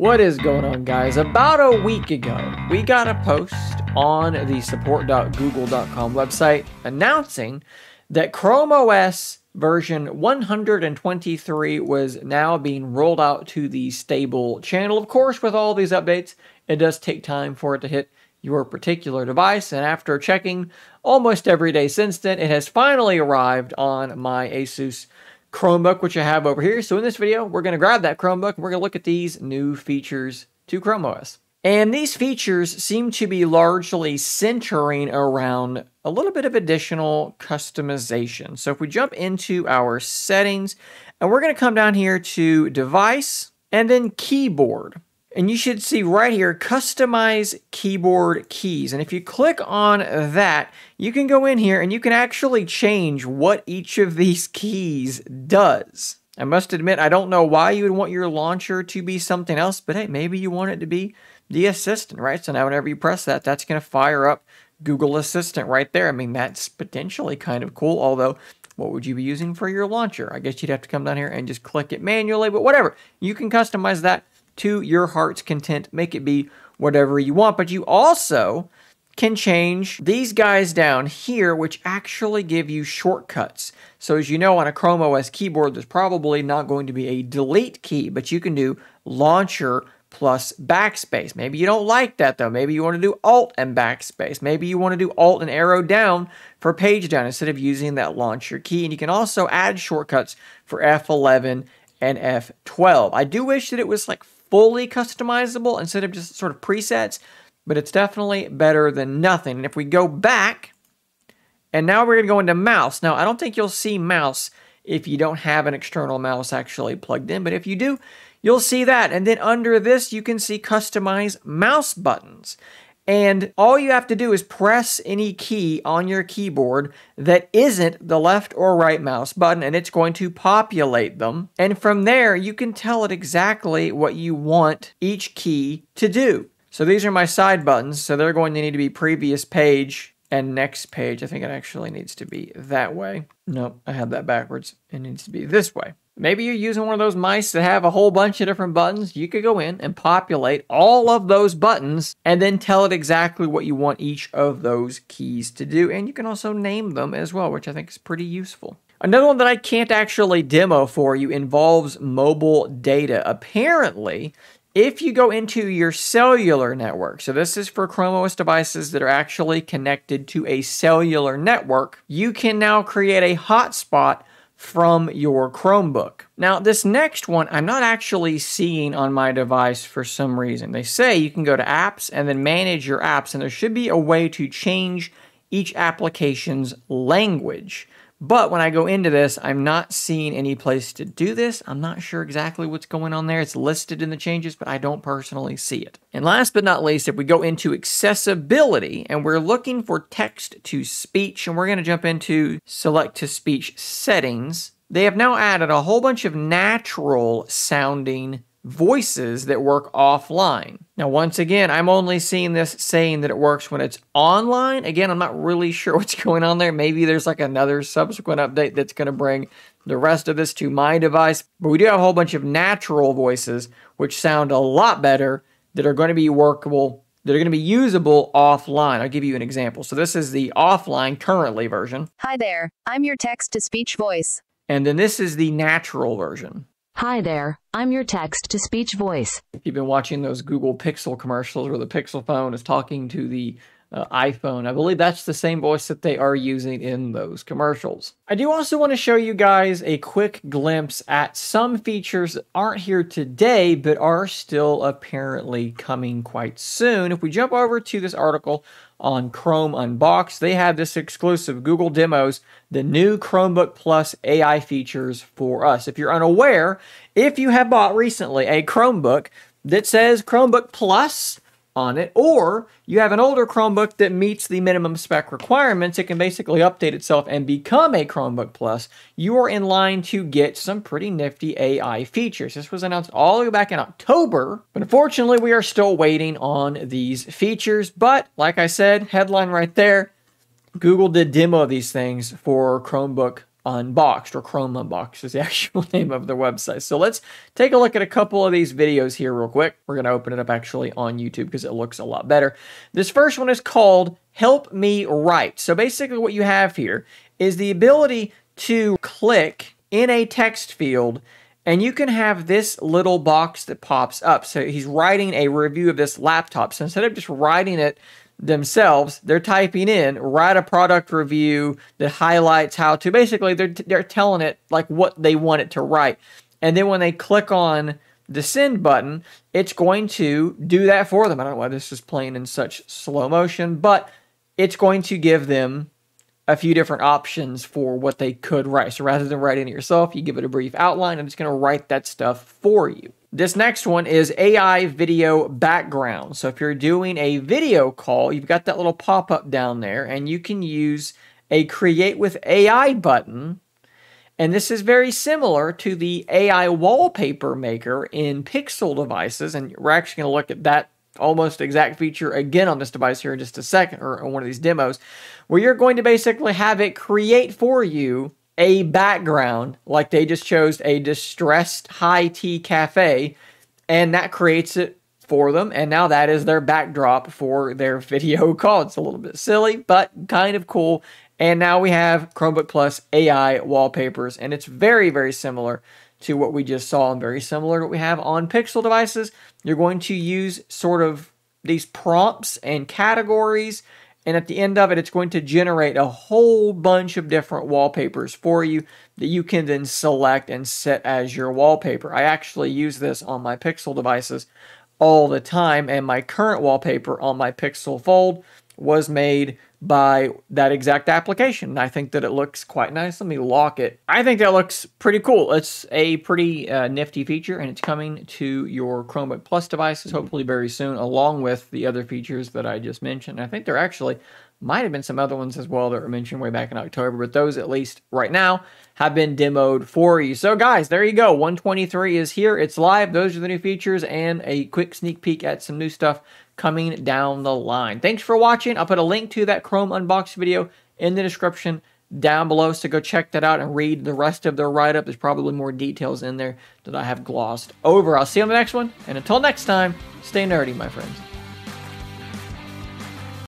What is going on, guys? About a week ago, we got a post on the support.google.com website announcing that Chrome OS version 123 was now being rolled out to the stable channel. Of course, with all these updates, it does take time for it to hit your particular device. And after checking almost every day since then, it has finally arrived on my Asus Chromebook, which I have over here. So in this video, we're going to grab that Chromebook and we're going to look at these new features to Chrome OS. And these features seem to be largely centering around a little bit of additional customization. So if we jump into our settings, and we're going to come down here to device and then keyboard. And you should see right here, customize keyboard keys. And if you click on that, you can go in here and you can actually change what each of these keys does. I must admit, I don't know why you would want your launcher to be something else, but hey, maybe you want it to be the assistant, right? So now whenever you press that, that's going to fire up Google Assistant right there. I mean, that's potentially kind of cool, although what would you be using for your launcher? I guess you'd have to come down here and just click it manually, but whatever. You can customize that to your heart's content, make it be whatever you want, but you also can change these guys down here, which actually give you shortcuts. So as you know, on a Chrome OS keyboard, there's probably not going to be a delete key, but you can do launcher plus backspace. Maybe you don't like that though. Maybe you want to do alt and backspace. Maybe you want to do alt and arrow down for page down instead of using that launcher key. And you can also add shortcuts for F11 and F12. I do wish that it was like fully customizable instead of just sort of presets, but it's definitely better than nothing. And if we go back, and now we're going to go into mouse. Now, I don't think you'll see mouse if you don't have an external mouse actually plugged in, but if you do, you'll see that. And then under this, you can see customize mouse buttons. And all you have to do is press any key on your keyboard that isn't the left or right mouse button, and it's going to populate them. And from there, you can tell it exactly what you want each key to do. So these are my side buttons, so they're going to need to be previous page and next page. I think it actually needs to be that way. Nope, I had that backwards. It needs to be this way. Maybe you're using one of those mice that have a whole bunch of different buttons. You could go in and populate all of those buttons and then tell it exactly what you want each of those keys to do. And you can also name them as well, which I think is pretty useful. Another one that I can't actually demo for you involves mobile data. Apparently, if you go into your cellular network, so this is for Chrome OS devices that are actually connected to a cellular network, you can now create a hotspot from your Chromebook. Now, this next one I'm not actually seeing on my device for some reason. They say you can go to apps and then manage your apps, and there should be a way to change each application's language. But when I go into this, I'm not seeing any place to do this. I'm not sure exactly what's going on there. It's listed in the changes, but I don't personally see it. And last but not least, if we go into accessibility and we're looking for text to speech, and we're going to jump into select to speech settings, they have now added a whole bunch of natural sounding voices that work offline. Now, once again, I'm only seeing this saying that it works when it's online. Again, I'm not really sure what's going on there. Maybe there's like another subsequent update that's going to bring the rest of this to my device. But we do have a whole bunch of natural voices, which sound a lot better, that are going to be workable, that are going to be usable offline. I'll give you an example. So this is the offline currently version. Hi there, I'm your text to speech voice. And then this is the natural version. Hi there, I'm your text to speech voice. If you've been watching those Google Pixel commercials where the Pixel phone is talking to the uh, iPhone, I believe that's the same voice that they are using in those commercials. I do also want to show you guys a quick glimpse at some features that aren't here today, but are still apparently coming quite soon. If we jump over to this article on Chrome Unboxed. They have this exclusive Google Demos, the new Chromebook Plus AI features for us. If you're unaware, if you have bought recently a Chromebook that says Chromebook Plus, on it, or you have an older Chromebook that meets the minimum spec requirements, it can basically update itself and become a Chromebook Plus. You are in line to get some pretty nifty AI features. This was announced all the way back in October, but unfortunately, we are still waiting on these features. But like I said, headline right there. Google did demo these things for Chromebook Unboxed or Chrome Unboxed is the actual name of their website. So let's take a look at a couple of these videos here real quick. We're going to open it up actually on YouTube because it looks a lot better. This first one is called Help Me Write. So basically what you have here is the ability to click in a text field and you can have this little box that pops up. So he's writing a review of this laptop. So instead of just writing it themselves, they're typing in, write a product review that highlights how to, basically they're, they're telling it like what they want it to write. And then when they click on the send button, it's going to do that for them. I don't know why this is playing in such slow motion, but it's going to give them a few different options for what they could write. So rather than writing it yourself, you give it a brief outline and it's going to write that stuff for you. This next one is AI video background. So if you're doing a video call, you've got that little pop up down there and you can use a create with AI button. And this is very similar to the AI wallpaper maker in Pixel devices. And we're actually going to look at that almost exact feature again on this device here in just a second or one of these demos where you're going to basically have it create for you a background like they just chose a distressed high tea cafe and that creates it for them and now that is their backdrop for their video call it's a little bit silly but kind of cool and now we have chromebook plus ai wallpapers and it's very very similar to what we just saw and very similar to what we have on Pixel devices. You're going to use sort of these prompts and categories and at the end of it, it's going to generate a whole bunch of different wallpapers for you that you can then select and set as your wallpaper. I actually use this on my Pixel devices all the time, and my current wallpaper on my Pixel Fold was made by that exact application. I think that it looks quite nice. Let me lock it. I think that looks pretty cool. It's a pretty uh, nifty feature and it's coming to your Chromebook Plus devices hopefully very soon, along with the other features that I just mentioned. I think they're actually might have been some other ones as well that were mentioned way back in October, but those at least right now have been demoed for you. So guys, there you go. 123 is here. It's live. Those are the new features and a quick sneak peek at some new stuff coming down the line. Thanks for watching. I'll put a link to that Chrome unboxing video in the description down below, so go check that out and read the rest of their write-up. There's probably more details in there that I have glossed over. I'll see you on the next one, and until next time, stay nerdy, my friends.